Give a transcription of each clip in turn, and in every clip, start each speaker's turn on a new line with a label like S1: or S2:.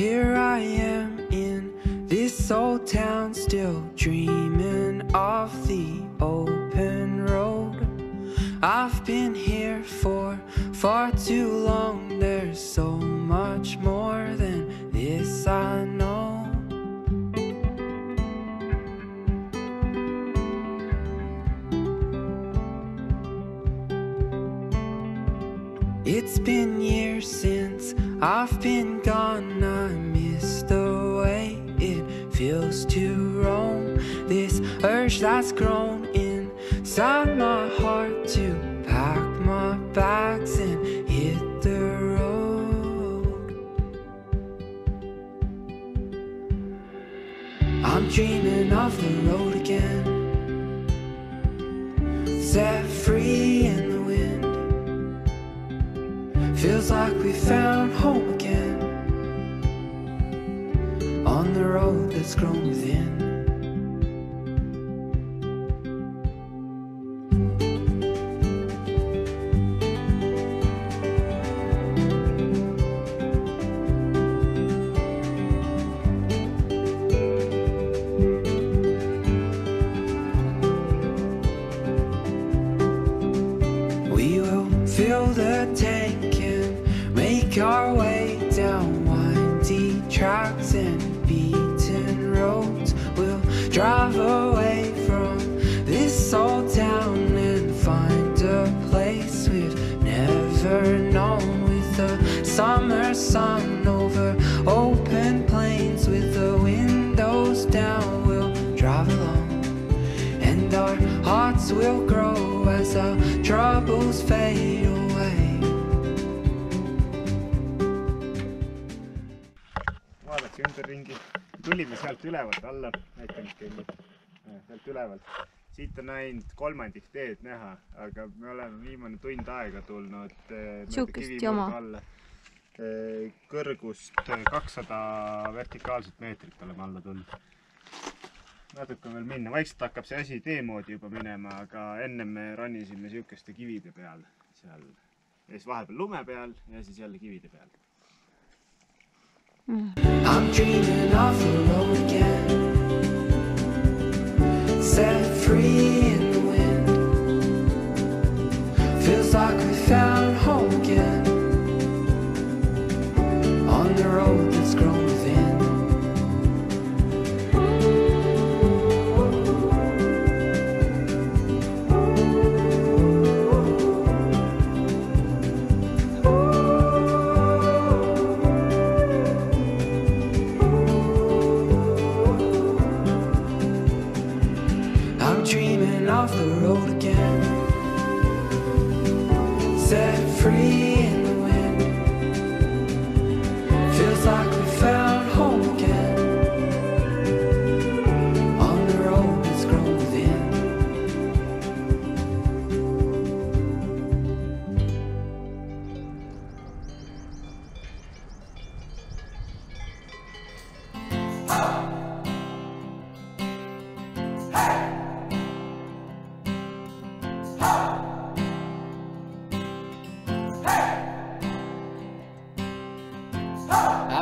S1: Here I am in this old town, still dreaming of the open road. I've been here for far too long. There's so much more than this I It's been years since I've been gone. I miss the way it feels to roam. This urge that's grown inside my heart to pack my bags and hit the road. I'm dreaming of the road again, set Feels like we found home again on the road that's grown within. Never known with the summer sun over open plains with the windows down. We'll drive along and our hearts will grow as our troubles fade away.
S2: vaadake ümberringi, tulime sealt ülevalt alla, näitan teile, sealt ülevalt. Siit on ainult kolmandik teed näha, aga me oleme viimane tund aega tulnud eh,
S3: Sihukest jama.
S2: alla. Eh, kõrgust kakssada vertikaalset meetrit oleme alla tulnud. natuke on veel minna, vaikselt hakkab see asi tee moodi juba minema, aga ennem me ronisime sihukeste kivide peal seal ja siis vahepeal lume peal ja siis jälle kivide peal.
S1: I'm dreaming of the road again, Feels like we found home again. On the road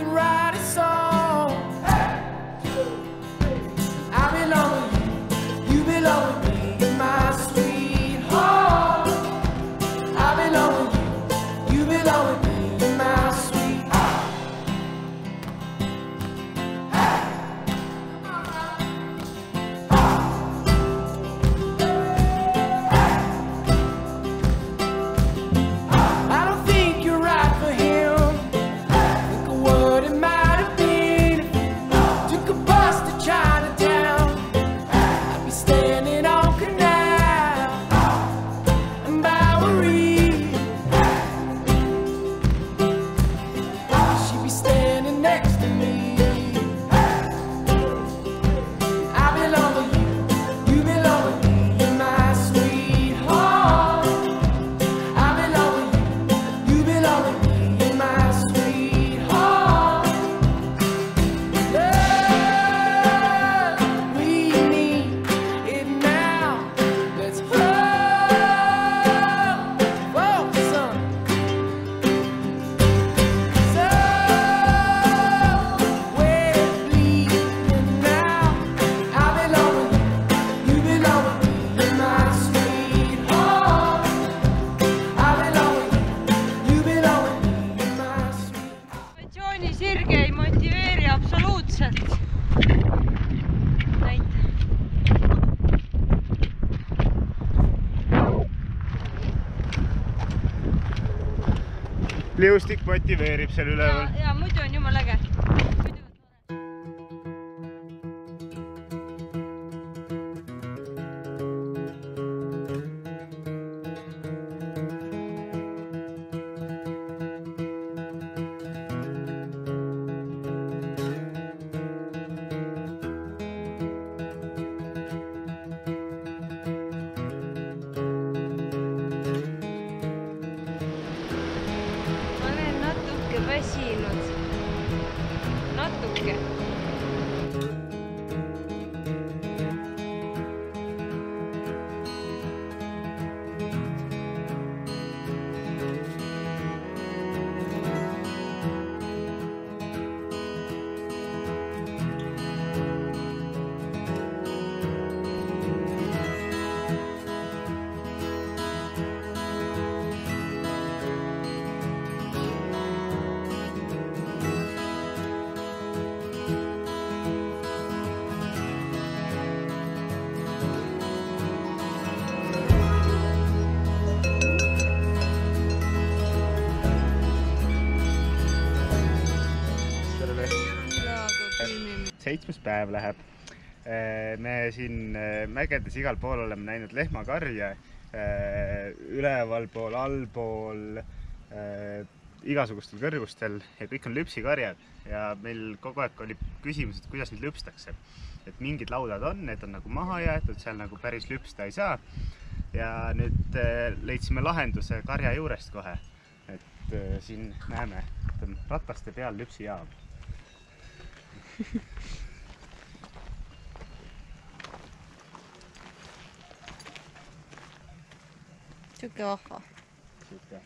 S4: can ride.
S2: Liustik motiveerib seal üleval.,
S3: ja muidu on jumala äge.
S2: Seitsmes päev läheb. me siin äh, mägedes igal pool oleme näinud lehmakarja, ülevalpool, allpool, igasugustel kõrgustel ja kõik on lüpsikarjad ja meil kogu aeg oli küsimus, et kuidas neid lüpstakse. et mingid laudad on, need on nagu maha jäetud, seal nagu päris lüpsta ei saa. ja nüüd äh, leidsime lahenduse karja juurest kohe. et äh, siin näeme, et on rataste peal lüpsijaam.
S3: Sihuke vahva.
S2: sihuke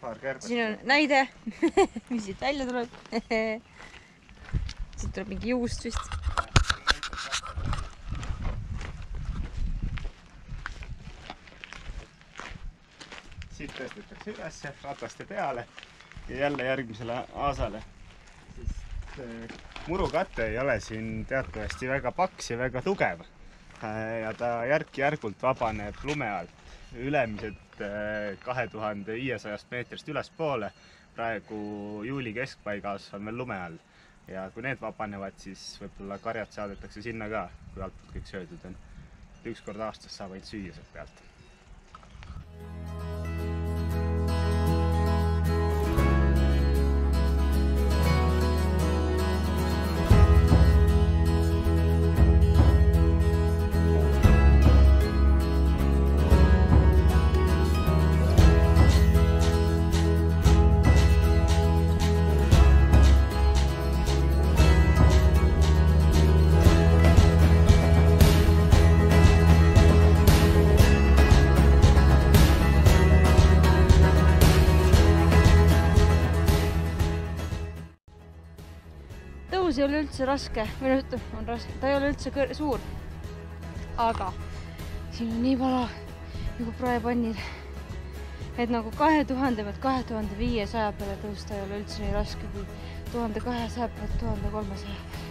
S2: paar kärbest.
S3: siin on näide, mis siit välja tuleb. siit tuleb mingi juust vist.
S2: siit tõstetakse üles rataste peale ja jälle järgmisele aasale. sest äh, murukate ei ole siin teatavasti väga paks ja väga tugev. ja ta järk-järgult vabaneb lume alt. ülemised kahe tuhande viiesajast meetrist ülespoole, praegu juuli keskpaigas on veel lume all. ja kui need vabanevad, siis võib-olla karjad saadetakse sinna ka, kui altpoolt kõik söödud on. üks kord aastas saab ainult süüa sealt pealt.
S3: Ei ole üldse raske või noh, ütleme, on raske, ta ei ole üldse kõr- suur. aga siin on nii pala nagu praepannil, et nagu kahe tuhande pealt kahe tuhande viiesaja peale tõusta ei ole üldse nii raske kui tuhande kahesaja pealt tuhande kolmesaja peale.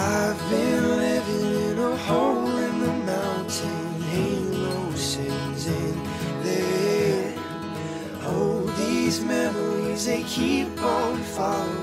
S1: I've been living in a hole in the mountain, halo sings in the air. Oh, these memories they keep on following.